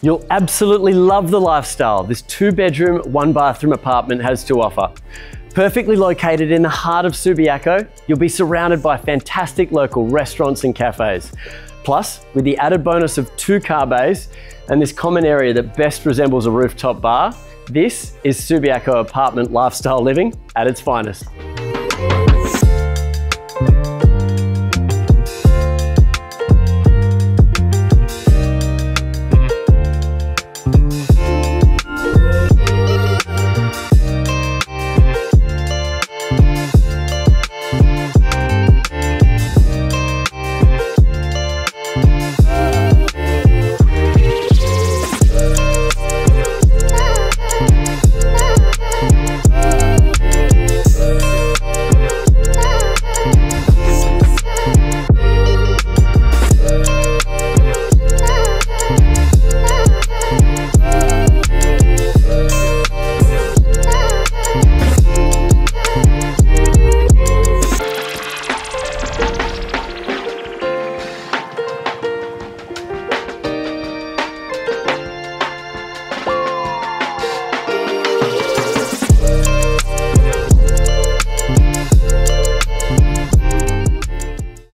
You'll absolutely love the lifestyle this two bedroom, one bathroom apartment has to offer. Perfectly located in the heart of Subiaco, you'll be surrounded by fantastic local restaurants and cafes. Plus, with the added bonus of two car bays and this common area that best resembles a rooftop bar, this is Subiaco apartment lifestyle living at its finest.